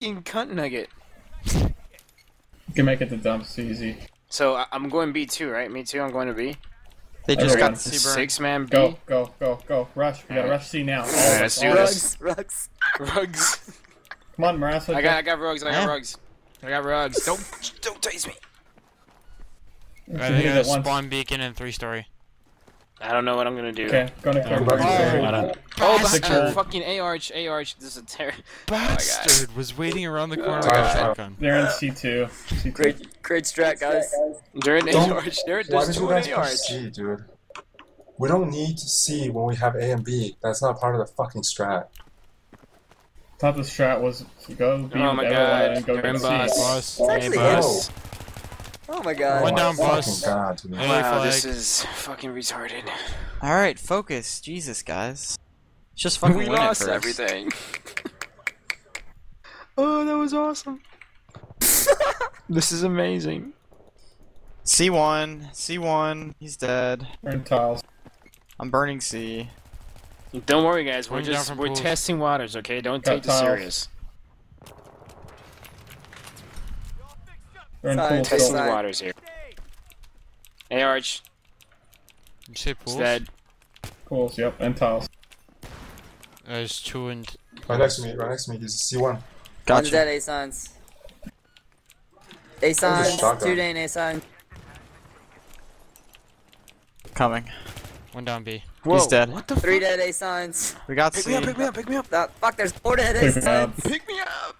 fucking cunt nugget. You can make it to dumps easy. So I- I'm going B two, right? Me too. I'm going to B. They just got the C burn. Six man B. Go, go, go, go. Rush. We gotta Alright. rush C now. All of Alright, us, let's do all of us. this. Rugs, rugs. Rugs. Come on, Marassa. I got I got rugs. I got Huh? rugs. I got rugs. Don't don't taste me. We I should think hit a it once. spawn beacon and three story. I don't know what I'm gonna do. Okay, go to clear. Oh, Rush. I don't. Oh, Six but, uh, fucking A arch, A arch. This is a terror. Bastard was waiting around the corner with Alright, a shotgun. They're in C2. C2. Great, great strat, guys. They're in Don't- arch. They're Why did you guys A push. C, dude? We don't need to C when we have A and B. That's not part of the fucking strat. Thought the strat was to go B Oh my god. and go They're get in C. bus. Bus. A actually bus. Oh my god. One oh down my bus. fucking god, dude. Wow, this is fucking retarded. Alright, focus. Jesus, guys. Just fucking we win it lost first. everything. oh, that was awesome. this is amazing. C1. C1. He's dead. We're tiles. I'm burning C. Don't worry, guys. We're Going down just we're pools. testing waters, okay? Don't Got take this serious. We're in Side, pool Testing the waters here. Hey, arch. Did you say Is pools? dead. Pools, yep, and tiles. Uh, there's two and Right next to me, right next to me. He's C1. One's Gotcha. dead, A signs. A signs, two Dane A signs. Coming. one down B. He's dead. What the Three fuck? dead A signs. We got Pick C. me up, pick me up, pick me up. The, fuck, there's four dead A Pick me up. signs. Pick me up.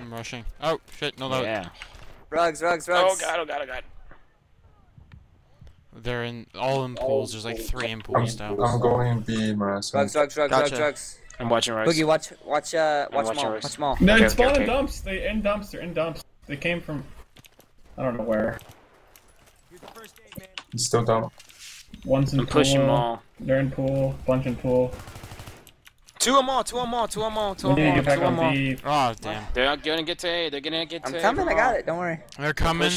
I'm rushing. Oh shit! No, no. Yeah. Rugs, rugs, rugs. Oh god, oh god, oh god. They're in all in pools. There's like three in pools I'm, now. I'm going B, Marissa. Rugs, rugs, rugs, Gotcha. rugs, rugs. I'm watching rugs. Boogie, watch, watch, uh, watch watching mall, rugs. watch mall. No, Okay, it's okay, spawn in okay. dumps. They in dumps. They're in dumps. They came from. I don't know where. He's still down. One's in I'm pool. pushing mall. They're in pool. Bunch in pool. Two on mall, two on mall, two on mall, two We on need to mall, get two on on mall. Oh damn! They're gonna get to A. They're gonna get to I'm coming, I got it, don't worry. They're coming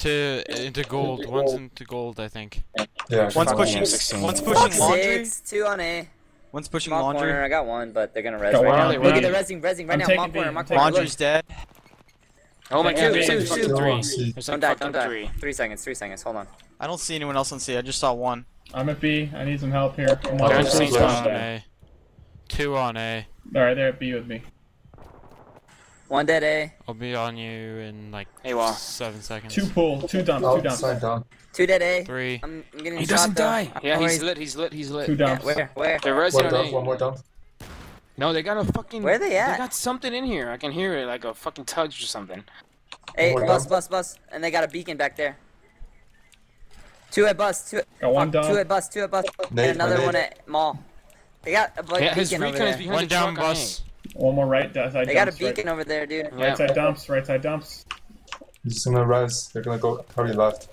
to into gold. One's into gold, I think. Yeah, One's pushing. 16. One's pushing laundry. six, two on A. One's pushing Mock laundry. corner, I got one, but they're gonna res right now. Look at the resing, resing right I'm now. taking Mock corner, I'm mock corner. Laundry's Look. dead. Oh my Two, god, there's two, like fucking three. There's Don't die, don't die. three. Three seconds, three seconds, hold on. I don't see anyone else on C. I just saw one. I'm at B. I need some help here. I'm watching in the same pool spot. One on down. A. Two on A. Alright, they're at B with me. One dead A, I'll be on you in like Hey, wall. seven seconds. Two pool. Two dumps. Two dumps. Outside down. two dead A. Three. I'm, I'm getting He shot, doesn't though. die. Yeah, he's lit, he's lit, he's lit. Two Yeah, where, where? They're One resing down, one more down. No, they got a fucking. Where they at? They got something in here. I can hear it, like a fucking tugs or something. Hey, One more bus, down. bus, bus. And they got a beacon back there. Two at bus, two Got one fuck, down. Two at bus, two at bus. Nade, and another one at mall. They got a like, Yeah, his beacon over is there. behind One the down truck on. One more right side dumps. They got a right. beacon over there, dude. Right Yeah. side dumps. Right side dumps. He's gonna res. They're gonna go probably left.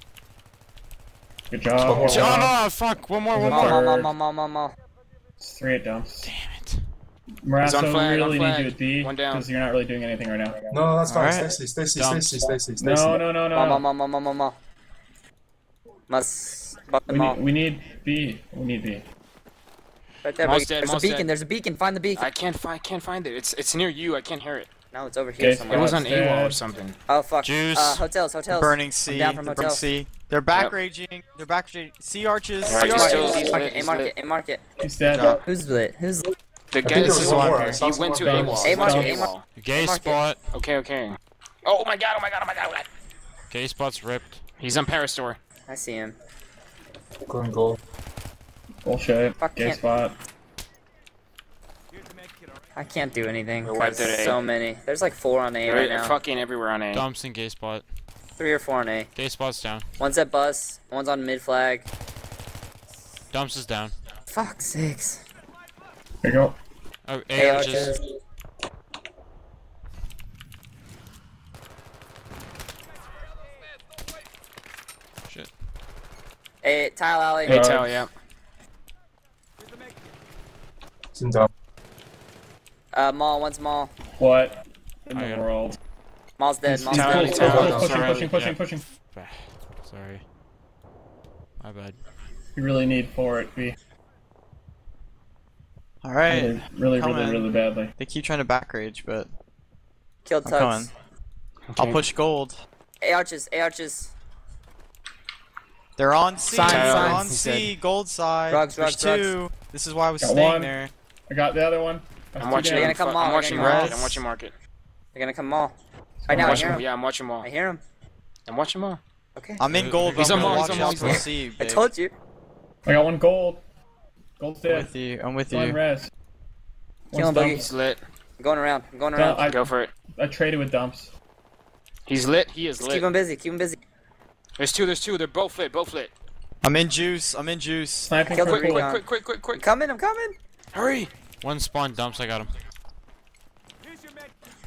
Good job. One Oh more. no! Fuck! One more. One more. mall, mall, mall, mall, mall, mall. It's three at dumps. Damn it! Marasso, on flag, really on need you at D One down. because you're not really doing anything right now. No, that's fine. Alright. Stacy, Stacy, Dumps. Stacy, Stacy, Stacy. No, no, no, Mall, mall, no. mall, mall, mall, mall, mall. Must. Buck the We need, we need B. We need B. Right there, Mall's dead, There's a beacon, dead. there's a beacon. Find the beacon. I can't find, can't find it. It's it's near you. I can't hear it. No, it's over here somewhere. It was on Mall's A wall or something. Oh, fuck. Juice. Uh, hotels, hotels. Burning C. down from They're burning hotels. C. They're back Yep. raging. They're back raging. C arches. Alright, C he's Market, still- arches. he's A market, he's A market, lit. A market. He's dead. job. Who's lit? Who's lit? The think guy there this was is one on here. He went to down. A wall. A He went to market, A A. Gay spot. Okay, okay. Oh my god! Oh my god! Oh my god! Oh! Gay spot's ripped. He's on Paris store. I see him. Going gold. Bullshit. Fuck, Gay can't- spot. I can't do anything. There's it, A. so many. There's like four on A right They're now. fucking everywhere on A. Dumps and gay spot. Three or four on A. Gay spot's down. One's at bus. One's on mid flag. Dumps is down. Fuck sakes. Here you go. Oh, A A arches. arches. Shit. A tile alley. Yeah. Hotel, yeah. Sin's on. Uh, Mall, one's Mall. What in the world? Mall's dead, Mall's dead. He's down. Down. Pushing, pushing, pushing, pushing, pushing. Sorry. My bad. You really need four, it, B. Alright. Really, really, really, really badly. They keep trying to back rage, but... Kill Tugs. Okay. I'll push gold. A arches, A arches. They're on C. Sign, They're on C. Gold side. Drugs, drugs, two. Drugs. This is why I was Got staying one. there. I got the other one. That's I'm watching. They're gonna come. I'm watching market. I'm watching market. They're gonna come mall. Right now, watching, I hear him. Yeah, I'm watching mall. I hear him. I'm watching mall. Okay. I'm in gold. He's on mall. He's on mall. I told you. I got one gold. Gold fifth. I'm with you. I'm with you. Res. One res. buggy. He's lit. I'm going around. I'm going around. I, Go for it. I traded with dumps. He's lit. He is Just lit. Keep him busy. Keep him busy. There's two. There's two. They're both lit. Both lit. I'm in juice. I'm in juice. Sniping quick, quick, quick, quick, quick, quick, quick. I'm coming. I'm coming. Hurry. One spawn dumps, I got him.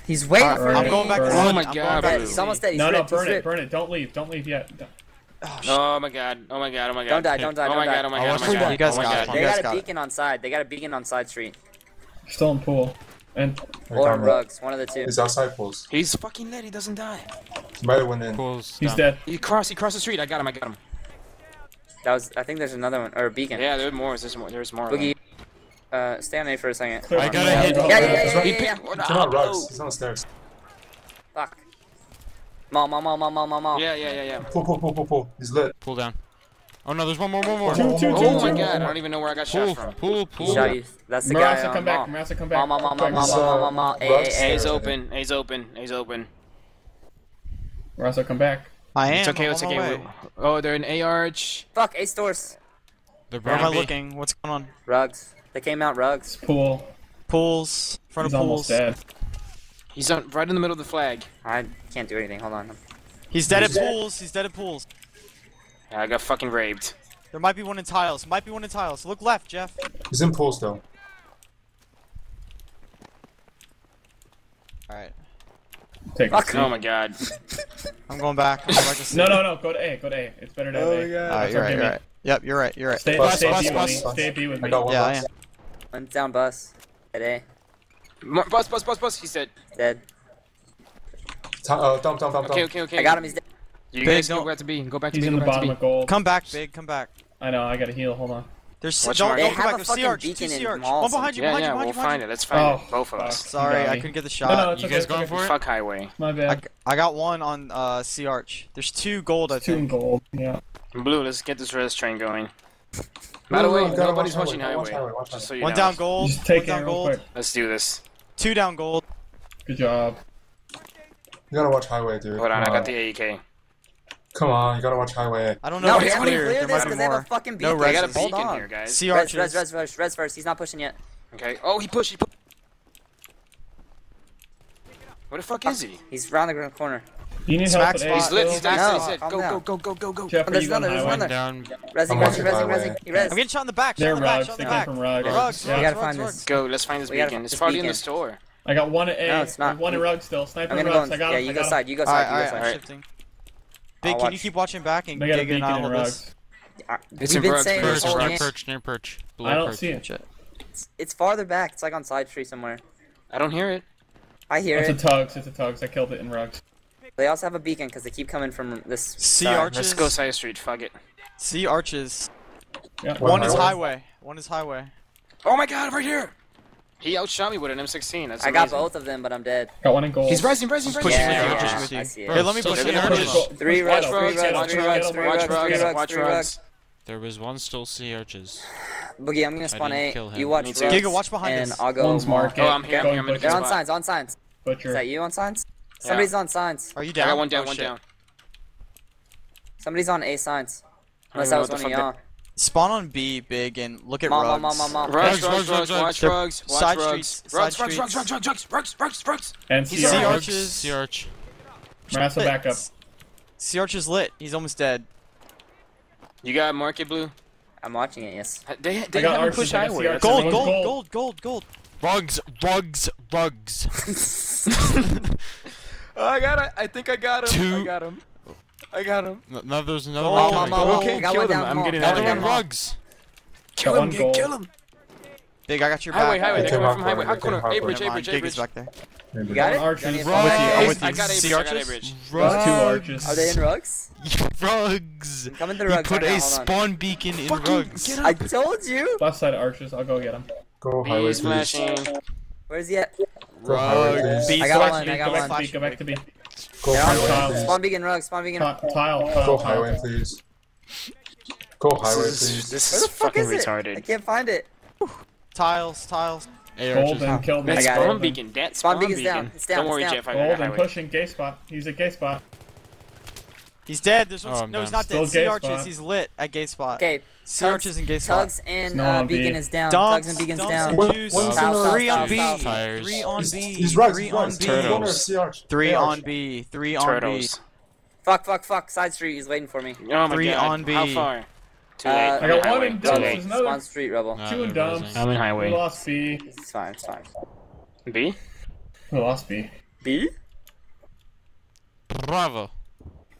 He's waiting right, for I'm it. I'm going back. Oh my god. Dead. He's almost dead. He's no, ripped. no, burn it, burn it. Don't leave. Don't leave yet. Oh, oh, my god. Oh my god. Oh my god. Don't die. Don't die. Oh my god. Oh my god. Oh my god. You guys oh got They got, got a beacon it. on side. They got a beacon on side street. Still in pool. And or rugs. One of the two. He's outside pools. He's fucking dead. He doesn't die. Somebody went in. Pools. He's dead. He crossed. He crossed the street. I got him. I got him. That was. I think there's another one or a beacon. Yeah, there's more. There's more. There's more. Boogie. Uh, stay on A for a second. I got a hit. Yeah, yeah, yeah, yeah, yeah, yeah. It's not rocks. It's not stairs. Fuck. Mom, mom, mom, mom, mom, mom. Yeah, yeah, yeah, yeah. Pull, pull, pull, pull, pull. He's lit. Pull down. Oh no, there's one more, one more. Two, two, two, oh my god, I don't even know where I got shot from. Pull, pull, pull. That's the guy. Marasa, come back. Marasa, come back. Mom, mom, mom, mom, mom, mom, mom. A's open. A's open. A's open. Marasa, come back. I am. It's okay. It's okay. Oh, they're in A arch. Fuck, A stores. Where am I looking? What's going on? Rugs. They came out rugs. Pool. Pools. Front He's of pools. Dead. He's on, right in the middle of the flag. I can't do anything. Hold on. He's dead He's at pools. He's dead at pools. Yeah, I got fucking raped. There might be one in tiles. Might be one in tiles. Look left, Jeff. He's in pools though. Alright. Take Fuck. Oh my god. I'm going back. I'm back to no, no, no. Go to A. Go to A. It's better to oh, A. Oh Yeah. Alright, you're right, you're right. Yep, you're right, you're right. Stay, plus, stay, plus, B, plus, plus. stay B with me. I got one yeah. I am. I'm down bus. Today. Eh? Mar bus, bus, bus, bus. He said. Dead. Uh, Tom, oh, Tom, Tom, Tom. Okay, okay, okay. I got him. He's dead. You big, guys go back to B. Go back to He's B. He's in the bottom of gold. Come back, big. Come back. I know. I gotta heal. Hold on. There's don't, don't come back. There's sea arch. Two arch. One behind you. Yeah, behind yeah, you. Behind we'll you, find you. it. That's fine. Oh, Both of us. Sorry, I couldn't get the shot. No, no, you okay, guys going for it? Fuck highway. My bad. I, I got one on uh, sea arch. There's two gold. I think. Two gold. Yeah. Blue, let's get this res train going. By the way, nobody's watching highway. Watch highway, watch highway. Just so you One know. down gold. Just take One down gold. Let's do this. Two down gold. Good job. You gotta watch highway, dude. Hold on, I got the AEK. Come on, you gotta watch highway. I don't know. No, it's have clear this because they have a fucking beacon. No, I got a beacon here, guys. See res, res, res, res, res first. He's not pushing yet. Okay. Oh, he pushed. He pushed. Where the fuck is he? He's round the corner. You need Smack help He's lit, he's actually no, said, go, go, go, go, go, oh, go. There's another, there's another. Resing, resing, resing, resing. I'm getting shot in the back, shot in the back, shot in the back. From rugs. We gotta find this. Go, let's find this beacon. It's probably in the store. I got one at A. No, it's not. One at Rug still. Sniper Rugs, I got him. Yeah, you go side, you go side, you go side. Big, can you keep watching back and dig in on this? It's in Rugs. Perch, near perch, near perch. I don't see it. It's farther back. It's like on side street somewhere. I don't hear it. I hear it. It's a tugs. It's a tugs. I killed it in rugs. They also have a beacon because they keep coming from this. C arches. Let's go side street. Fuck it. Sea arches. Yeah, one, one is highway. One is highway. Oh my god! Right here. He outshot me with an M16. That's I amazing. got both of them, but I'm dead. Got one in gold. He's rising, rising, rising. Pushing yeah, with you, yeah, with you. I see it. Hey, let me so push the arches. Three rugs, three rugs, three rugs, three rugs, three rugs, three rugs. There was one still sea arches. Boogie, I'm gonna spawn eight. You watch. Giga, watch behind and us. And I'll go. One's market. Oh, I'm here. I'm here. They're on signs. On signs. Butcher. Is that you on signs? Somebody's yeah. on signs. Are you down? I got one down, oh, one shit. down. Somebody's on A signs. Unless I, I was on ER. Spawn on B, big, and look at mom, rugs. Mom, mom, mom, mom. Rugs, rugs, rugs, rugs, watch rugs, watch side rugs. Streets, rugs, side rugs, rugs, rugs, rugs, rugs, rugs, rugs, rugs. And C arches. C arch. Marasa back up. C arch is lit. He's almost dead. You got market blue. I'm watching it. Yes. They they haven't pushed highway. Gold, gold, gold, gold, gold. Rugs, rugs, rugs. Oh, I got it. I think I got him. Two. I got him. I got him. No, no there's another oh, one. Oh, okay, kill them. I'm getting another one. Rugs. Kill him. Get, kill him. Big, I got your back. Highway, highway. They're coming from highway. High corner. A bridge, A bridge, A bridge. back there. You got it? Arches. I'm with you. Oh, I'm with you. I got A bridge. I got Rugs. Two arches. Are they in rugs? rugs. I'm coming to rugs. Put a spawn beacon in rugs. I told you. Left side arches. I'll go get him. Go highway. He's flashing. Where's he at? Go highway, please. B I got one, B, I got one. back to B. Go back to B. Go They're highway, Spawn beacon rug, spawn beacon. Tile. Tile. Go highway, please. Go highway, please. this Where is the fuck fucking is it? I can't find it. Tiles, tiles. Golden killed me. That spawn beacon. That Spawn spawn beacon's down. It's down, Don't worry. Jeff. I got a Golden pushing gay spot. He's at gay spot. He's dead. There's Oh, one. No, he's not Still dead. C arches. spot. He's lit at gate spot. Okay, C arches and gate spot. Tugs and No uh, on beacon is down. Dumps, Tugs and beacon's dumps down. and One- juice. one's Stop, stop, Three on B. Three on B. he's right, Three on. B. Corner Turtles. C. Three on. B. Three on B. Fuck, fuck, fuck. Side street. He's waiting for me. Oh my Three god. on B. How far? Too Uh, late. I I'm got one in Too dumps. late. There's another- Spawn street rebel. Two in they're dumps. I'm in We highway. lost B. It's fine, it's fine. B? We lost B. B? Bravo.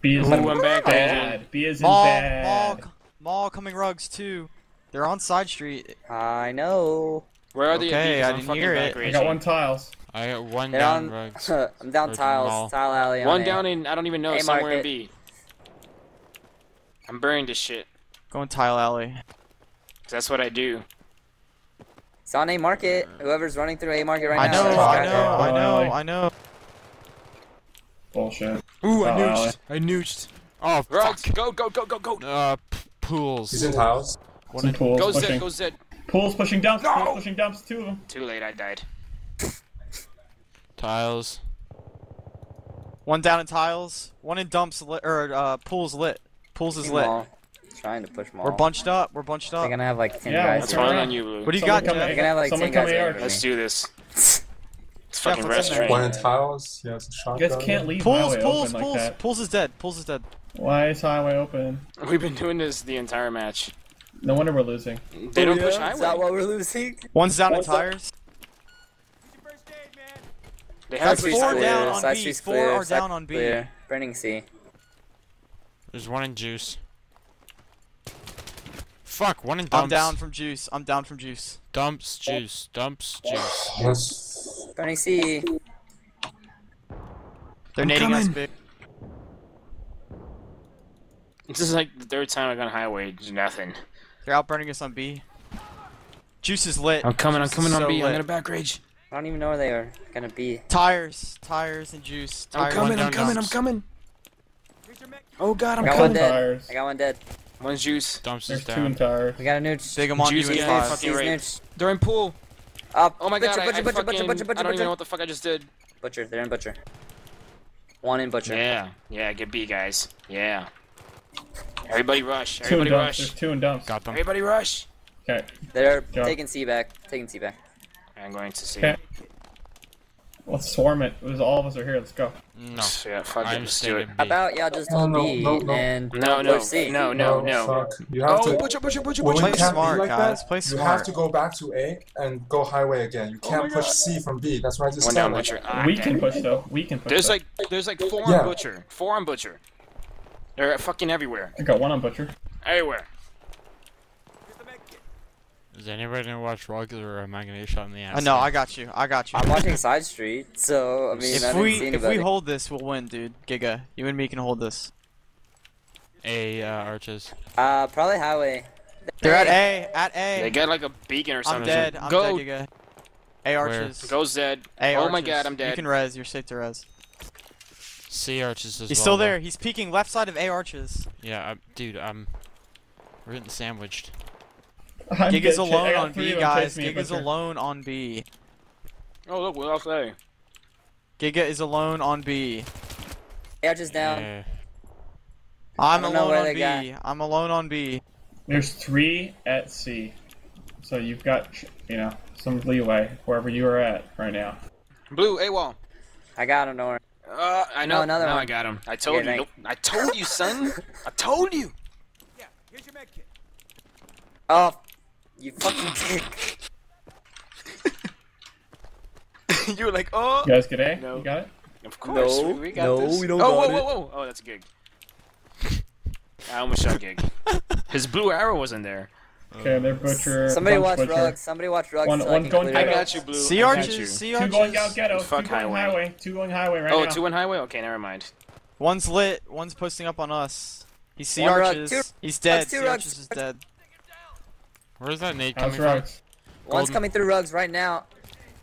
B is Ooh, in I'm back, bad. B is in Mall, bad. mall, mall coming rugs too. They're on side street. I know. Where are the Okay, beacons? I didn't hear it. I got one tiles. I got one They're down on. rugs. I'm down Or tiles. mall. Tile alley. on One A. down in, I don't even know, A somewhere in market. B. I'm burning this shit. Going tile alley. That's what I do. It's on A market. Whoever's running through A market right now. I now. know, is I know. I know. I know. Bullshit. Ooh, I Oh, alley. nooched. I nooched. Oh, Rugs, fuck. go, go, go, go, go. Uh, pools. He's in tiles. One Some in pools Go pushing. Zed, go Zed. Pools pushing dumps. No! Pools pushing dumps. Two of them. Too late, I died. tiles. One down in tiles. One in dumps lit, or uh, pools lit. Pools is lit. Mall. Trying to push mall. We're bunched up. We're bunched up. They're gonna have like ten Yeah, guys. That's Turn fine on you, Blue. What do you Someone got, come Jeff? A. They're gonna have like Someone 10 guys A waiting arch. for Let's do this. It's fucking what's in there? restaurant. One in tiles. He has a You shotgun. guys can't leave Pools, highway pools, open pools. that. Pools is dead. Pools is dead. Why is highway open? We've been doing this the entire match. No wonder we're losing. They don't Oh, push yeah? Is that highway. what we're losing? One's down in tires. They That's have Side push four street's highway. down on side B, street's four clear, are side down on B. clear. Burning C. There's one in juice. Fuck, one in dumps. I'm down from juice. I'm down from juice. Dumps, juice. Dumps, juice. Yes. Burning C. They're I'm nading us coming. big. This is like the third time I've gone highway. Just nothing. They're out burning us on B. Juice is lit. I'm coming. I'm coming on so B. I'm lit. gonna back rage. I don't even know where they are gonna be. Tires, tires and juice. I'm coming. I'm down coming. I'm coming. Oh god, I'm I got one coming. dead. I got one dead. One's juice. Dumps There's is two in down. We got a nooch. Big 'em on Juice you again. in five. fucking He's right. nooch. They're in pool. Up. Oh my butcher, god, I, butcher, I butcher, fucking, butcher, butcher, butcher, I don't even know what the fuck I just did. Butcher. They're in butcher. One in butcher. Yeah, yeah, get B, guys. Yeah. Everybody rush. Two Everybody dumps. rush. There's two in dumps. Got them. Everybody rush. Okay. They're Jump. taking C back. Taking C back. I'm going to see. Okay. Let's swarm it. It was all of us are here. Let's go. No. Yeah, fuck it. I'm Let's do it. B. How about y'all just No, hold no, B no, no. and No, don't no, C? no, no, no. Fuck. You have Oh, to. butcher, butcher, butcher, When butcher. you Play can't smart, be like guys, that, play you have to go back to A and go highway again. You can't my push C from B. That's what I just One said. down, like- butcher. Ah, we damn. can push though. We can push. There's though. like, there's like four Yeah. on butcher. Four on butcher. They're fucking everywhere. I got one on butcher. Everywhere. Is anybody gonna watch Rugs or am I gonna get shot in the ass? I know. I got you. I got you. I'm watching side street, so I mean, If didn't we see if we hold this, we'll win, dude. Giga, you and me can hold this. A uh, arches. uh, probably highway. They're at A. At A. They got like a beacon or something. I'm dead. I'm go, dead, Giga. A arches. go Zed. A oh my god, I'm dead. You can res. You're safe to res. C arches as He's well. still though. there. He's peeking left side of A arches. Yeah, I'm, dude, I'm. We're getting sandwiched. I'm Giga's dead shit. I alone on B, guys. chasing me at Giga's butcher. alone on B. Oh look, what else there? Giga is alone on B. Arch is down. Yeah. I'm don't know alone where on they got- B. I'm alone on B. There's three at C, so you've got you know some leeway wherever you are at right now. Blue, A wall. I got him, Nora. Uh, I know. Oh, another now one. I got him. I told Okay, you. Nope. I told you, son. I told you. Yeah, here's your med kit. Oh, you fucking dick. you were like, oh. You guys get A? No. You got it? Of course, No, we, we got no, this. we don't oh, got whoa, it. whoa, whoa! Oh, that's a gig. I almost shot gig. His blue arrow wasn't there. Okay, they're butcher. Somebody bunch watch butcher. rugs. Somebody watch rugs. One- so one I going clear I got you, blue. Sea I got arches. you. Two arches. going out ghetto. Fuck two going highway. highway. Two going highway right Oh, now. two on highway. Okay, never mind. One's lit. One's posting up on us. He's sea One rug, arches. two- He's dead. two Sea arches is dead. Where's that nade How's coming from? rugs? One's coming through rugs right now.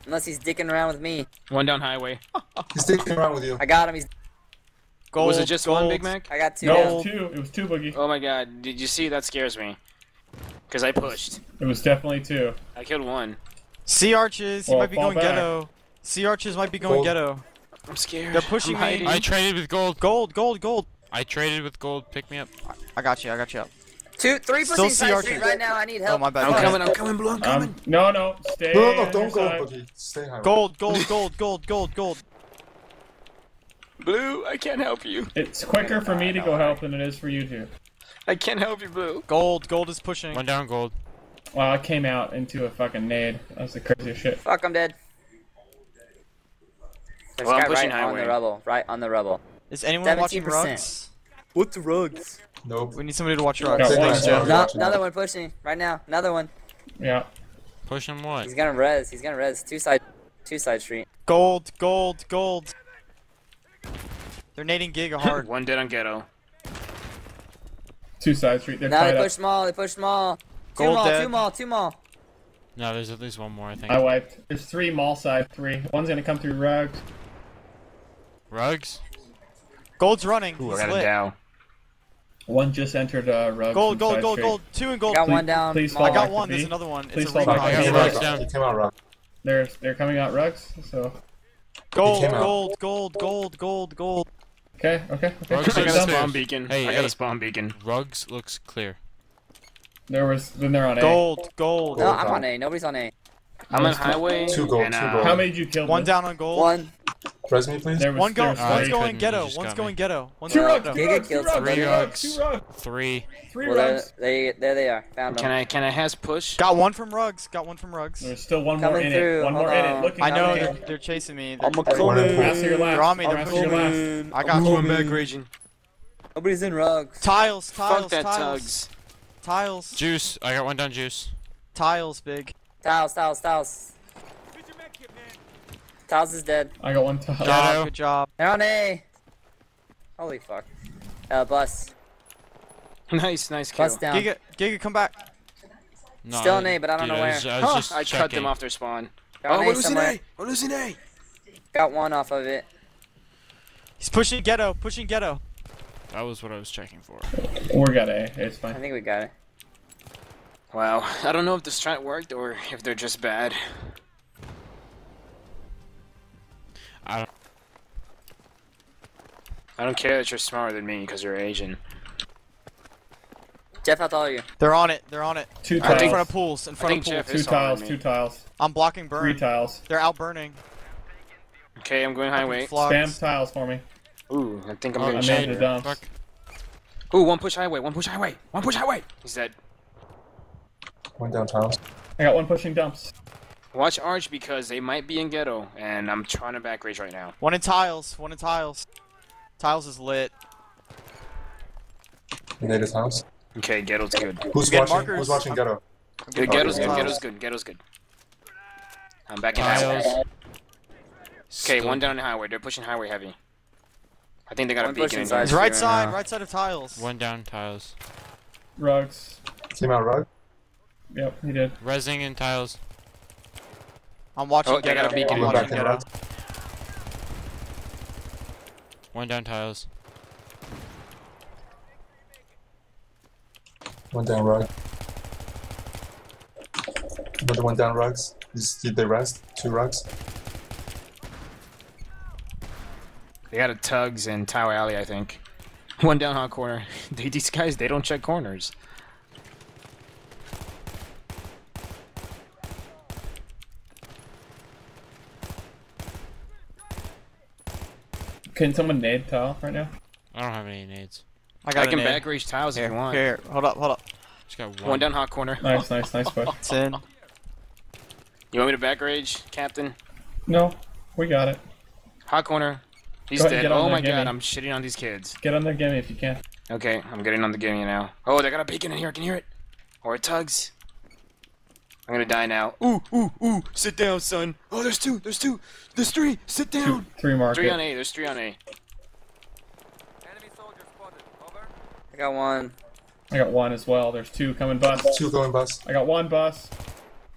Unless he's dicking around with me. One down highway. He's sticking around with you. I got him. He's. Gold. was it just gold. one Big Mac? I got two. No, it was two. It was two boogie. Oh my god, did you see? That scares me. Because I pushed. It was definitely two. I killed one. C arches. He might be going back. ghetto. C arches might be going Gold. ghetto. I'm scared. They're pushing me. I traded with gold. Gold, gold, gold. I traded with gold. Pick me up. I got you. I got you up. Two, three Still pushing see street right now. I need help. Oh my bad. I'm coming, I'm coming, Blue, I'm coming. Um, no, no, stay. No, no, on no, your don't go, side. Boogie. Stay high. Gold, gold, gold, gold, gold, gold. Blue, I can't help you. It's quicker for me to go help than it is for you to. I can't help you, Blue. Gold, gold is pushing. One down gold. Well, I came out into a fucking nade. That was the craziest shit. Fuck, I'm dead. There's Well, a I'm guy pushing right on the rubble. Right on the rubble. Is anyone watching 17%. rugs? What's the rugs? Nope. We need somebody to watch Got rugs. one. Thanks, Yeah. Jeff. No, another one pushing right now. Another one. Yeah. Push him what? He's gonna res. He's gonna res. Two side, two side street. Gold, gold, gold. They're nading Giga hard. One dead on ghetto. Two side street. They're Now tied they up. push small. They push small. Two Gold mall. dead. Two mall. Two mall. No, there's at least one more. I think. I wiped. There's three mall side, three. One's gonna come through rugs. Rugs. Gold's running. Ooh, I He's got a lit. down. One just entered uh, rugs. Gold, gold, gold, street. gold. Two and gold. Got Please- one down. please mall. I got one. There's another one. Please It's fall ring back I to got He B. came rugs out, down. he came out rough. They're they're coming out rugs. So Gold, gold, gold, gold, gold, gold. okay, okay, okay. Rugs I got a clear. spawn beacon. Hey, I got hey. a spawn beacon. Rugs looks clear. There was then they're on A. Gold, gold. No, I'm on A. Nobody's on A. I'm on highway. Two gold, and, two uh, gold. How many did you kill? One Liz? down on gold. One. Res me, please. There was, One go. there was One's three. going ghetto. just going ghetto. One's Two going rugs, ghetto. two Giga rugs, killed rugs, somebody. two rugs, Three. three Well, rugs. they, there they are. Found Can them. I can I has push? Got one from rugs. Got one from rugs. There's still one more in through, it. One hold more in it. Looking. I know they're, they're chasing me. They're, I'm a coming. Pass your left. They're on me. They're Pass your pushing. I got Ooh, you. I'm back raging. Nobody's in rugs. Tiles, tiles, Fuck that tiles, tugs. tiles, Juice. I got one down. Juice. tiles, big. Tiles, tiles, tiles. Tiles is dead. I got one top. Good Ghetto. job. Good job. They're on A. Holy fuck. Uh, bus. Nice, nice kill. Bus down. Giga, Giga, come back. No, Still an A, but I don't dude, know I was, where. I was Huh, I cut them off their spawn. They're Oh, on we're A losing somewhere. A. We're losing A. Got one off of it. He's pushing ghetto. Pushing ghetto. That was what I was checking for. We got A. It's fine. I think we got it. Wow, I don't know if the strat worked or if they're just bad. I don't. I don't care that you're smarter than me because you're Asian. Jeff, how tall are you? They're on it. They're on it. Two I In front tiles. of pools. In front of pools. Two tiles. Two tiles. I'm blocking Three tiles. They're out burning. Okay, I'm going highway. Flux. Spam tiles for me. Ooh, I think I'm Oh, getting I shot made the here. Fuck. Ooh, one push highway, one push highway, one push highway. He's dead. One down tiles. I got one pushing dumps. Watch Arch because they might be in ghetto, and I'm trying to back rage right now. One in tiles. One in tiles. Tiles is lit. Native house. Okay, ghetto's good. Who's Get watching? markers. Who's watching Ghetto? I'm Good, getting ghetto's good, ghetto's good, ghetto's good. I'm back in highway. Tiles. Okay, one down in highway. They're pushing highway heavy. I think they got One a beacon pushing in side. right Right side. Right side of tiles. One down. Tiles. Rugs. Came out rug. Yep, he did. Resing and tiles. I'm watching Oh, they ghetto. got a beacon I'm watching ghetto. One down. Tiles. One down rug. Another one down rugs. Is, did they rest? Two rugs. They got a Tugs in Tower Alley, I think. One down hot corner. They- These guys, they don't check corners. Can someone nade tile right now? I don't have any nades. I I, can an back rage tiles Here, if you want. here, hold up, hold up. Just got one. One down hot corner. Nice, nice, nice push. It's in. You want me to back rage, Captain? No, we got it. Hot corner. He's dead. Oh my gimme. god, I'm shitting on these kids. Get on there, gimme if you can. Okay, I'm getting on the gimme now. Oh, they got a beacon in here. I can hear it. Or it tugs. I'm gonna die now. Ooh, ooh, ooh. Sit down, son. Oh, there's two. There's two. There's three. Sit Two, down. three mark. Three on A. There's three on A. I got one. I got one as well. There's two coming bus. Two going bus. I got one bus.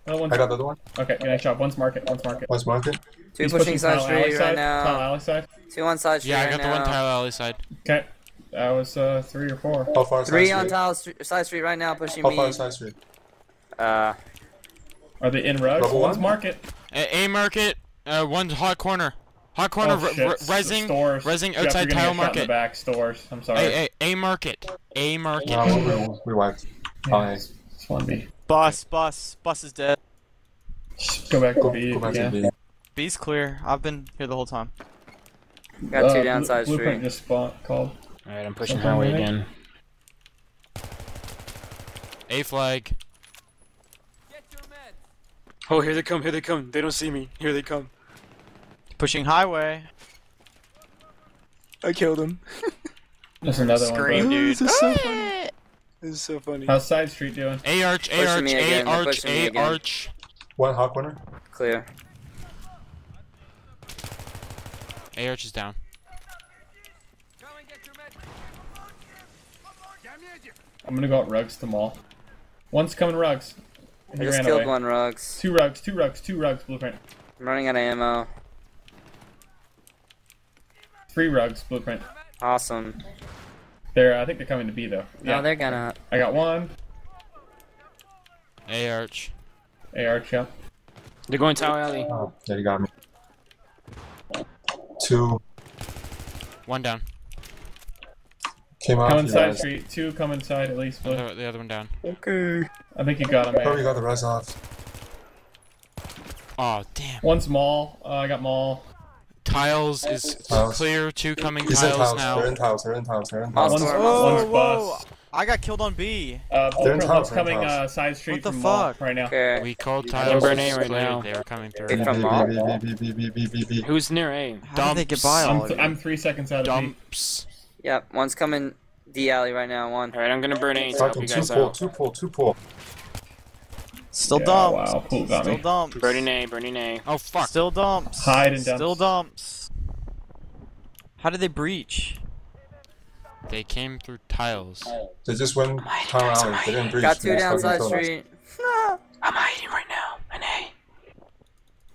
Another one's I got the other one. Okay, nice job. One's market. One's market. What's market? Two He's pushing side tile alley street right side. Tile alley side. Two on side street Yeah, I right got the now. one tile alley side. Okay. That was uh, three or four. How far Three side on street? tile street, side street right now, pushing How me. far side street? Uh, Are they in rugs? Level One's one? market. A, A market. Uh, one's hot corner. Hot corner. oh, re- shit. re- Stores. resing Jeff, outside you're tile get shot in the market. back stores. I'm sorry. A, A, A market. A market. No, we, we wiped. Yeah, Hi. it's it's one B. Bus, bus, bus is dead. Just Go back to B. go back yeah. to B. B's clear. I've been here the whole time. got two Uh, down Blue- side Blueprint street. just spawned. Called. Alright, I'm pushing Okay, highway again. A flag. Oh, here they come, here they come. They don't see me. Here they come. Pushing highway. I killed him. There's another Scream, one. dude. This is so funny. This is so funny. How's side street doing? A arch. A Pushing arch. me A again, arch. A arch. One hot corner. Clear. A arch is down. I'm gonna go out rugs to mall. One's coming rugs. I He just ran killed away. one rugs. Two rugs. Two rugs. Two rugs. Blueprint. I'm running out of ammo. Three rugs. Blueprint. Awesome. They're. I think they're coming to B though. No, they're gonna. I got one. A arch. A arch, chip. They're going Tower Alley. Oh, yeah, you got me. Two One down. Came out. Coming you side street. Two coming side at least. The the other one down. Okay. I think you got him. Probably got the res off. Oh damn. One's mall. Uh, I got mall. Tiles is Tiles. clear. Two coming He's tiles tiles. now. They're in tiles. They're in tiles. They're in I'll tiles. One's, storm. one's Whoa, bus. I got killed on B. Uh, They're in tiles, one's in coming tiles. uh, side street the from mall fuck? right now. Okay. We called I'm tiles. A right cleared. now. They were coming through. Hey, B, from B, mall? B, B, B, B, B, B, B. Who's near A? How did they get by all I'm, of th- you? I'm three seconds out of B. Dumps. Yep, one's coming the alley right now. One. Alright, I'm gonna burn A to help Fucking you two guys pull, out. two pull, two pull. Still Yeah, dumps. wow, pool got Still me. dumps. Burning A, burning A. Oh fuck. Still dumps. Hide and dumps. Still dumps. How did they breach? They came through tiles. They just went hiding, tower guys, I'm alley. They didn't breach. Got two just down fucking side killed us. street. I'm hiding right now. An A.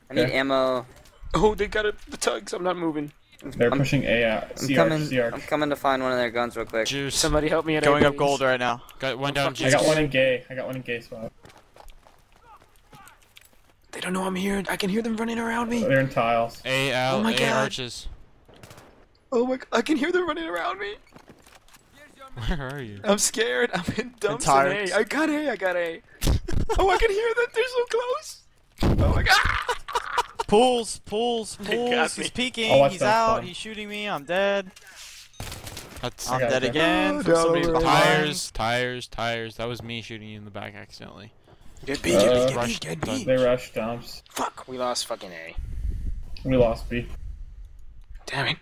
I need Okay. ammo. Oh, they got it. The tugs. I'm not moving. They're I'm- pushing A out. I'm coming. arch, C arch. I'm coming to find one of their guns real quick. Juice. Somebody help me at A, Going up gold right now. Got one down. I got one in gay. I got one in gay spot. They don't know I'm here. I can hear them running around me. They're in tiles. A L Oh my A God. arches. Oh my! I can hear them running around me. Where are you? I'm scared. I'm in dumps in tired. A. I got A. I got A. oh, I can hear them. They're so close. Oh my god. Pools, pools, They got pools. He's I'll peeking. Oh, watch He's out. fun. He's shooting me. I'm dead. That's I'm dead again. Oh, from no, somebody's we're behind. tires, tires, tires. That was me shooting you in the back accidentally. Get B. Get B. Get B. rushed Get B. They rush dumps. Fuck. We lost fucking A. We lost B. Damn it.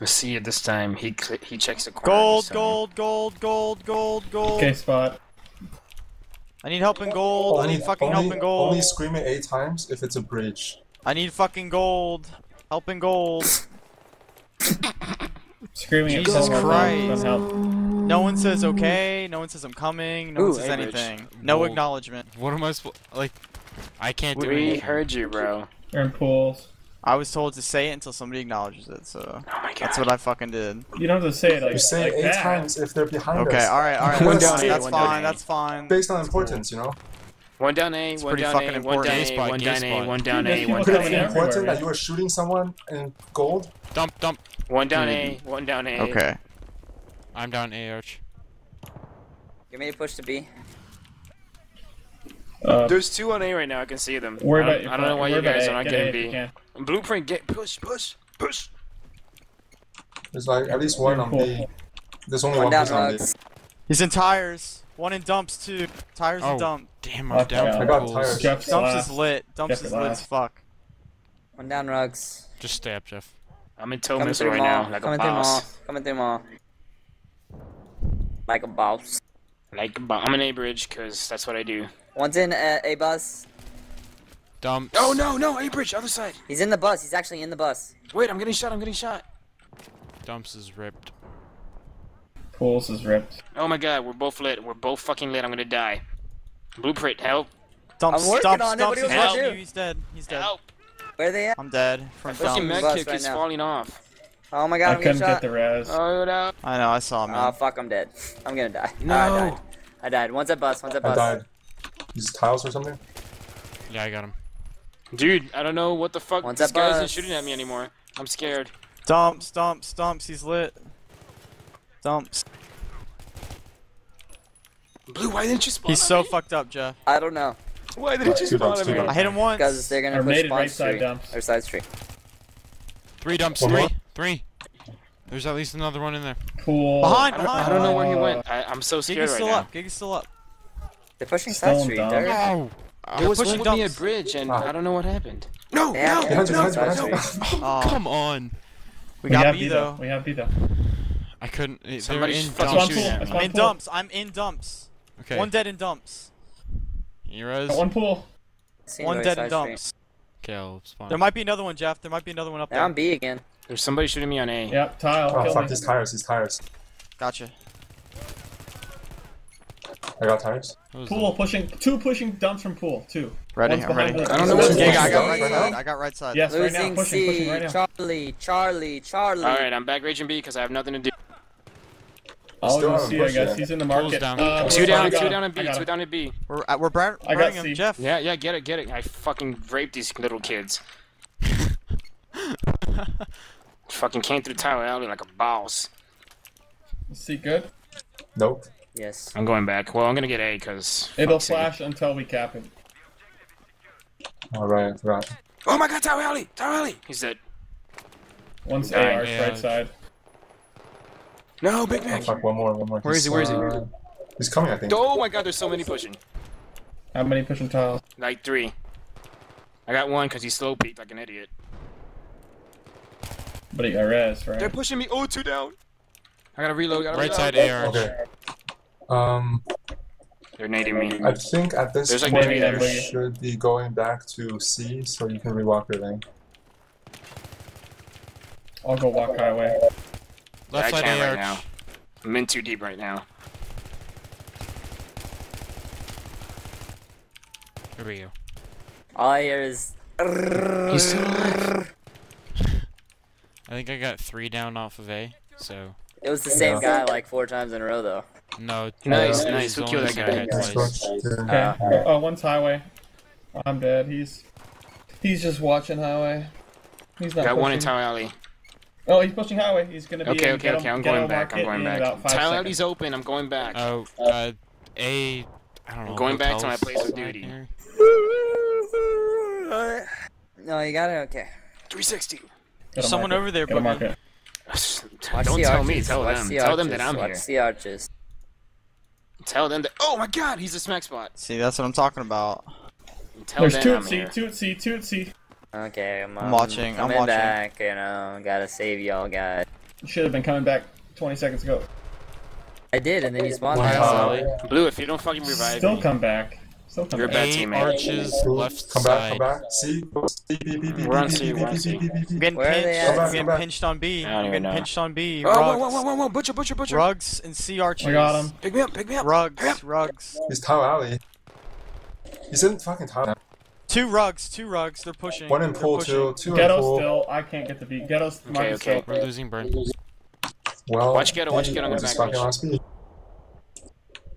Let's see it this time. He cl- he checks the corner. Gold, so- gold, gold, gold, gold, gold. Okay, spot. I need help in gold. I need fucking help in gold. Only scream it eight times if it's a bridge. I need fucking gold. Help in gold. Screaming Jesus someone Christ. doesn't help. No one says okay. No one says I'm coming. No Ooh, one says Average. anything. No Gold. acknowledgement. What am I supposed like? I can't do We anything. heard you, bro. They're in pools. I was told to say it until somebody acknowledges it, so Oh my god. that's what I fucking did. You don't have to say it like, You say like it eight that. times if they're behind Okay, us. Okay, alright, alright. One down fine. A, That's one fine. A. That's fine. Based on importance, you know. One down A, It's one pretty down fucking A, one important. down Gay A, spot, one down A, one down Dude, A, there's one people Could down it be coming A. everywhere, important that you are shooting someone in gold? Dump, dump. One down A, one down A. Okay. I'm down A arch. Give me a push to B. Uh, There's two on A right now. I can see them. worry I about don't, your I don't know why you guys A. are not Get getting if you B. can. Blueprint, get push, push, push. There's like at least one on B. There's only One one on B. rugs. He's in tires. One in dumps too. Tires Oh. and dump. Damn, I'm Okay, down I got tires. Jeff's Dumps last. is lit. Dumps Jeff is is lit as last. fuck. One down rugs. Just stay up, Jeff. I'm in tow Coming missile right now, like a Coming through mall. boss. Coming through mall. Like a boss. Like a bo- I'm an A bridge, cause that's what I do. One's in uh, a bus. Dumps. Oh no, no, A bridge, other side. He's in the bus. He's actually in the bus. Wait, I'm getting shot. I'm getting shot. Dumps is ripped. Pools is ripped. Oh my god, we're both lit. We're both fucking lit. I'm gonna die. Blueprint, help. Dumps, I'm working dumps, on it, dumps what do you want me to rushing do? you. He's dead. He's dead. Help. Where are they at? I'm dead from Fucking Fucking dumps. med- med kick right is now. falling off. Oh my god, I'm couldn't getting get the res. Oh no. I know. I saw him. Oh fuck, I'm dead. I'm gonna die. No. Oh, I died. I died. One's at bus. One's at I bus. died. These tiles or something? Yeah, I got him. Dude, I don't know what the fuck. One's this at guy isn't shooting at me anymore. I'm scared. Dumps, dumps, dumps. He's lit. Dumps. Blue, why didn't you spawn? He's on so me? fucked up, Jeff. I don't know. Why didn't you spawn dumps, on two me? dumps. I hit him once. Because they're gonna Or push made it spawn right side street. dumps. Or side street. Three dumps. One three. more? Three. There's at least another one in there. Cool. Behind, I don't, behind. I don't know where he Uh, went. I, I'm so scared Gig is right still now. up. Gig is still up. They're pushing Still side street. dump. They're Oh. There was pushing one me dumps. at bridge, and. I don't know what happened. No, They have no, to Behind you, push behind you, side behind street. you. Oh, Come on. we got have B though. We have B though. I couldn't. They were Somebody's in fucking Spawn dumps. pool. shooting at me. In dumps. I'm in dumps. Okay. One dead in dumps. Euros. Got One pool. One dead in dumps. Okay, I'll spawn. There might be another one, Jeff. There might be another one up They're on there. B again. There's somebody shooting me on A. Yep, tile. Oh fuck, this these tires, these tires. Gotcha. I got tires. What was Pool pushing. Two pushing dumps from pool. Two. Ready, One's I'm behind ready. the- I don't know what- Gig, I got Right right now? side. I got right side. Yes, right now. Losing Pushing, pushing C. right now. Charlie, Charlie, Charlie. All right, I'm back raging B because I have nothing to do. Oh, Still you haven't see, I pushed guess yet. he's in the Pool's market. down. Uh, Two down, two down at I B, got two down at B. We're uh, we're bur- I got burning C. him, Jeff. Yeah, yeah, get it, get it. I fucking raped these little kids. fucking came through the Tower Alley like a boss. See, good. Nope. Yes. I'm going back. Well, I'm gonna get A because It'll flash until we cap it. Alright, I forgot. Oh my God, Tower Alley, Tower Alley. He's dead. Once Dying, A yeah. right side. No, Big Oh fuck, one more, one more. Where is he, where is he? uh, He's coming, I think. Oh my God, there's so many pushing. How many pushing tiles? Like three. I got one because he slow peeked like an idiot. But he got res, right? They're pushing me. Oh, two down. I gotta reload. Gotta Right reload. side A arch. Okay. Um, They're nading me. I think at this There's like point three you there. should be going back to C so you can rewalk your lane. I'll go walk highway. Left I side can't A right arch. now. I'm in too deep right now. Here we go. All I hear is. He's still alive. I think I got three down off of A. So It was the same Yeah. guy like four times in a row though. No. Nice, uh, nice. he's Who only killed that the same guy? guy Next twice. one. Okay. Oh, one's highway. I'm dead. He's he's just watching highway. He's not. Got one in pushing. Tower Alley. Oh, he's pushing highway. He's gonna be. Okay, in okay, ghetto- okay. I'm going back. I'm market going in back. about five Tower seconds. Alley's open. I'm going back. Oh, uh, A. I don't know. going back to my place of duty. here. No, you got it. Okay. 360. There's someone over there, but. Watch Don't the tell arches. me. Tell Watch them. the Tell them that. I'm Watch here. the arches. Tell them that. Oh my God, he's a smack spot. See, that's what I'm talking about. Tell There's them two I'm at C, here. two at C, two at C. Okay, I'm, um, I'm watching, I'm Coming watching. back, you know. Gotta save y'all, guys. Should have been coming back 20 seconds ago. I did, and then you spawned Wow. Blue, if you don't fucking revive Still me. come back. Still come You're a bad teammate. arches left Come back, side. come back. C. C, B, B, B, We're on B, C, B, we're on B, C. B, B, B, I'm B. getting Where are they pinched. at? I'm getting pinched on B. I don't I'm getting pinched on B. Oh, Rugs. whoa, whoa, whoa, whoa, whoa, butcher, butcher, butcher. Rugs and C arches. I got him. Pick me up, pick me up. Rugs, Hurry up. rugs. He's Tower Alley. He's in fucking Tower. Two rugs, two rugs. They're pushing. One in They're pool, pushing. two, two in Ghetto pool. still. I can't get the beat. Ghetto's Okay, okay. still. We're losing burn. Well, Watch Ghetto, watch Ghetto, I'm gonna back fucking rush. on speed.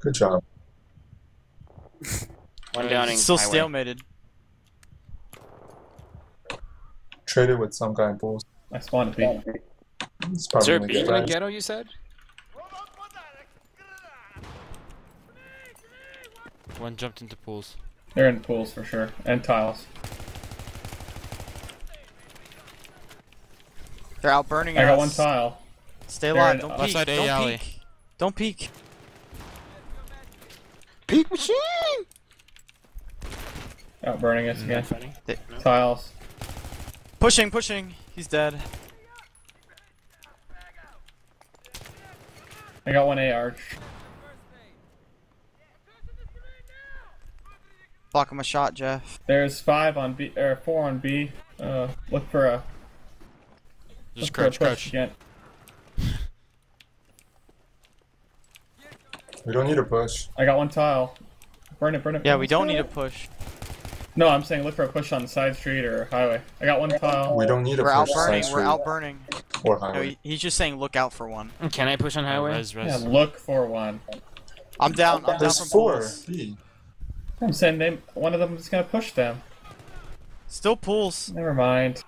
Good job. One downing. Still highway. stalemated. Traded with some guy in pools. I spawned a beat. It's Is probably there a gonna beacon get in back. ghetto? You said. One jumped into pools. They're in pools for sure. And tiles. They're out burning I got one tile. Stay They're alive. Don't peek. Don't peek. Don't peek. Peak machine. Out burning us again. Funny. Tiles. Pushing, pushing. He's dead. I got one A arch. Block him a shot, Jeff. There's five on B or four on B. Uh, look for a Just look for a crouch, crouch. again. We don't need a push. I got one tile. Burn it, burn it. Yeah, we don't need a push. No, I'm saying look for a push on the side street or highway. I got one tile. We don't need a We're out push burning. side We're street out burning. or highway. he, he's just saying look out for one. Can I push on highway? res, Yeah, look for one. I'm down. I'm down There's from four. pools. B. I'm saying they, one of them is gonna push them. Still pulls. Never mind.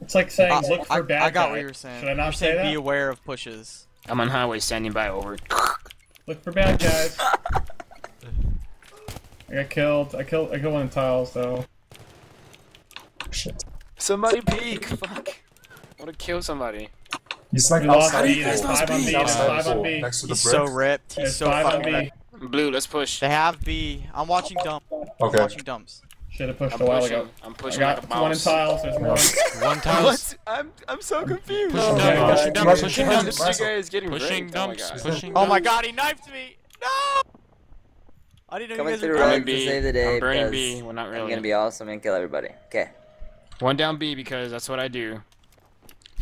It's like saying Uh, look for I, bad I got guy. what you were saying. Should I not You're say saying that? be aware of pushes. I'm on highway, standing by. Over. Look for bad guys. I got killed. I killed. I killed one of the tiles though. Shit. Somebody peek. Fuck. I wanna kill somebody. He's like lost outside. B. you guys lost five on B? B. There's outside five on pool, B. next to the He's brick. so ripped. He's so five on fucking B. ripped. Blue, let's push. They have B. I'm watching dump. I'm Okay. watching dumps. Should have pushed I'm a while pushing. ago. I'm pushing. I got like a one in tiles. There's more. One tiles. I'm I'm so confused. Pushing Okay, dump, guys, pushing dump, guys, pushing guys, dump. This guy is getting Pushing raped. Oh my dumps, Oh my god, he knifed me! No! I didn't know Coming you guys through were I'm to B. save the day I'm burning because B. Well, not I'm really. gonna be awesome and kill everybody. Okay. One down B because that's what I do.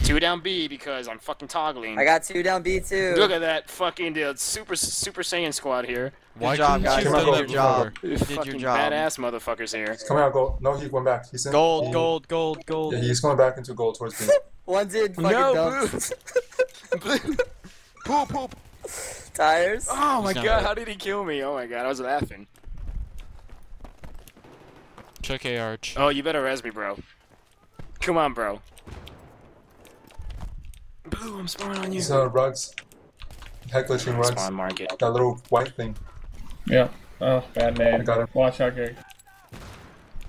Two down B because I'm fucking toggling. I got two down B too. Look at that fucking dude, super Super Saiyan squad here. Why job, couldn't guys. you You did your job. before? You did your job. badass motherfuckers here. He's coming out gold. No, he went back. He's in. Gold, he- gold, gold, gold. Yeah, he's going back into gold towards B. One in fucking No, dumps. Blue. Poop, poop. Tires. Oh my god, right. how did he kill me? Oh my god, I was laughing. Check A arch. Oh, you better res me, bro. Come on, bro. Blue, I'm spawning on you. He's uh, rugs. Head glitching rugs. Spawn market. That little white thing. Yeah. Oh, bad I name. got him. Watch out, Gig.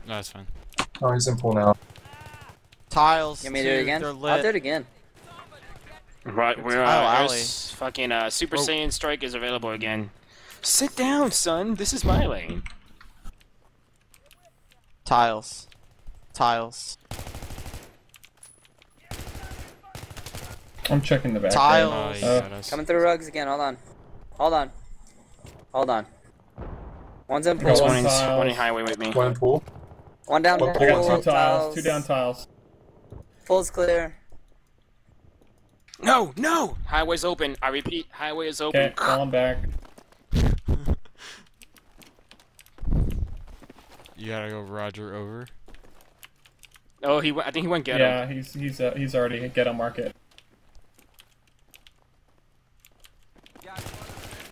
No, that's fine. Oh, he's in pool now. Tiles. You want me to do it again? I'll do it again. Right, we're Oh, uh, alley. There's fucking uh, Super Oh. Saiyan Strike is available again. Sit down, son. This is my lane. Tiles. Tiles. I'm checking the back. Tiles. Oh, you Uh. Coming through rugs again. Hold on. Hold on. Hold on. One's in Got pool. one Spawning, tiles. spawning highway with me. One in pool. One down One pool. two tiles. Two down tiles. Pool's clear. No, no! Highway's open. I repeat, highway is open. Okay, falling back. You gotta go Roger over. Oh, he. went- I think he went get him. Yeah, he's he's uh, he's already get on market.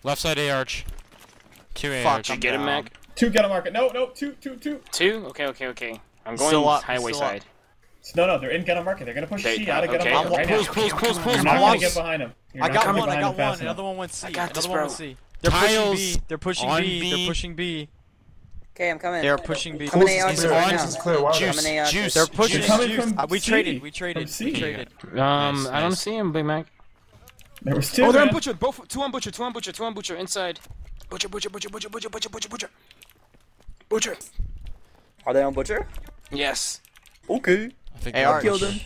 Left side A arch. Two A Fuck, arch. Did you get him. Mac? Two get on market. No, no, two, two, two. Two? Okay, okay, okay. I'm going Still up, highway still up. Side. No, no, they're in get on market. They're gonna push Okay, C out of get okay, on market okay. right Pulls, now. pulls, pulls, pulls, You're not gonna get behind him. You're I got one. I got one. enough. Another one went C. I got this, Another one went C. They're Tiles pushing B. They're pushing B. B. They're pushing B. Okay, I'm coming. They are pushing B. Coming Pools A is arch clear. right on. now. Pools is clear. Why Juice, Coming A arch. juice, They're pushing juice. coming juice. from Uh, we C. traded. We From traded. C. We traded. Um, Nice, I don't nice. see him, Big Mac. There was two. Oh, they're on man. butcher. Both two on butcher. Two on butcher. Two on butcher. Inside. Butcher, butcher, butcher, butcher, butcher, butcher, butcher, butcher. Butcher. Are they on butcher? Yes. Okay. I think A we arch. Killed him.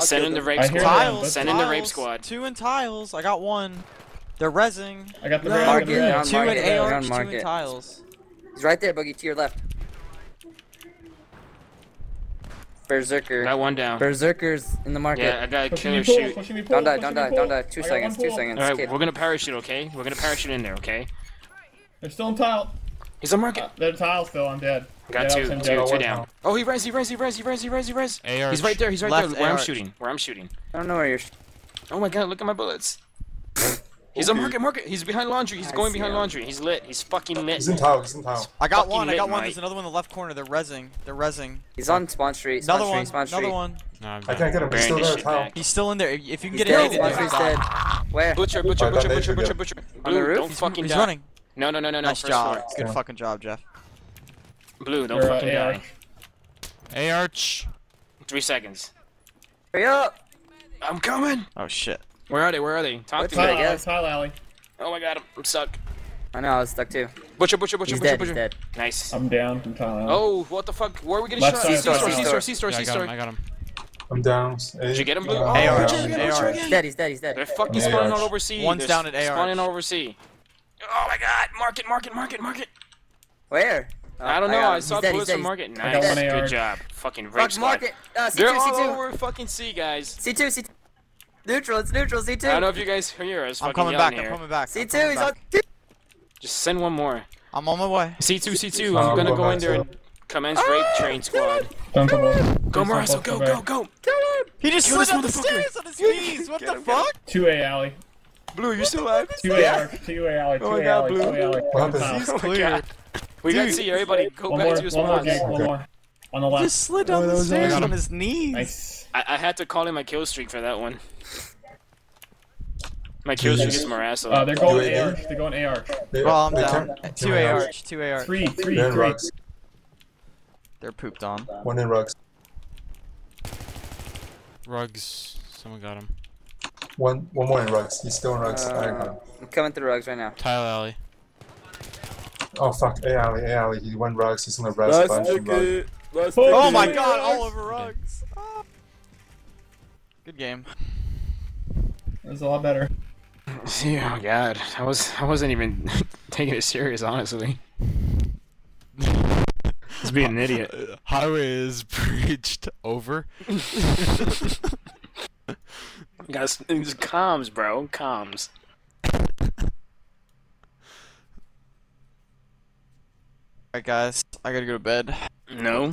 Send in the rape squad. Tiles. but- Send in the rape squad. Two in tiles. I got one. They're rezzing. I got the No. red. Market, the they're red. on Two market, in they're A. Two in tiles. He's right there, Boogie, to your left. Berserker. Got one down. Berserker's in the market. Yeah, I got a Pushing me killer shoot. Pushing me. Don't die, don't die, pool. don't die. Two I seconds, two seconds. All right, we're gonna parachute, okay? We're gonna parachute in there, okay? They're still in tile. He's on market. Uh, they're tiles still. I'm dead. Got Yeah, two, that was him two, dead. two down. down. Oh, he res, he res, he res, he res, he res, he res. A. He's right there. He's right Left there. Where I'm shooting. Where I'm shooting. I don't know where you're. Oh my god, look at my bullets. He's on market, market. He's behind laundry. He's I going behind him. laundry. He's lit. He's fucking lit. He's in tile. He's in tile. I got Fucking one. I got one. mate. There's another one in the left corner. They're rezzing. They're rezzing. He's on Spawn Street. Spawn Another Street, one. Spawn Street. Another one. No, I'm can't get him. He's still there. Tile. He's still in there. If you can He's get dead. it, Spawn dead. Where? Butcher, butcher, butcher, butcher, butcher, butcher. On the roof? don't fucking he's running. No, no, no, no, no. Nice job. floor. Good Yeah. fucking job, Jeff. Blue, don't They're, uh, fucking A die. arch. A arch. Three seconds. Hurry up! I'm coming. Oh shit. Where are they? Where are they? Talk What to me. I Tile alley. guess. Tile alley. Oh my god, I'm, I'm stuck. I know, I was stuck too. Butcher, butcher, butcher, He's butcher, dead, butcher. he's dead. Nice. I'm down from tile alley. Oh, what the fuck? Where are we getting Left shot? side, C-store, left C-store, side. C-store, Yeah, I got C-store. him. I got him. I'm down. Did you get him, Blue? Uh, Oh, AR, butcher again, AR. butcher He's dead, he's dead, he's dead. They're fucking spawning all over C. One's down at AR. Spawning all over C. Oh my god, market, market, market, market. Where? I don't know. got I saw He's dead, bullets he's from market. Nice. one AR. Good job. Fucking rape Fuck, market. Uh, They're C2, all C2. over fucking C, guys. C2, C2. Neutral, it's neutral, C2. I don't know if you guys hear us I'm coming yelling back. I'm coming back. I'm C2, coming he's on. Just send one more. I'm on my way. C2, C2. Uh, I'm gonna I'm go in there and commence rape train squad. Dunkable. Go, Please Morasso. don't Go, poke go, away. go. He just slid this down the stairs on his knees. What the him, get him. fuck? Two A alley. Blue, you still alive? Two A alley. Two A alley. Two Oh my A God. Blue. Two A alley. What happened? Top. He's Oh my clear. God. We got Dude. C. Everybody, go One back more. to your One more. Jake. One more. On the left. He left. just slid down Oh, the stairs on his knees. Nice. I, I had to call in my kill streak for that one. My kill streak is Morasso. Uh, they're going UAV? A arch. They're going A arch. They, Well, I'm down. Two came A-Arch. Two A arch. Three. Three. They're in Three. rugs. They're pooped on. One in rugs. Rugs. Someone got him. One one more in rugs. He's still in rugs. I got him. Uh, I'm coming through rugs right now. Tile alley. Oh fuck, A alley, A alley. He went rugs. He's gonna rest a bunch in rugs. Let's Oh Fuck my god, all over rugs. Ah. Good game. That was a lot better. Yeah, oh god, I was I wasn't even taking it serious, honestly. Just being an idiot. Highway is breached. Over. Guys, it's comms, bro, comms. Alright guys, I gotta go to bed. No, Tomorrow.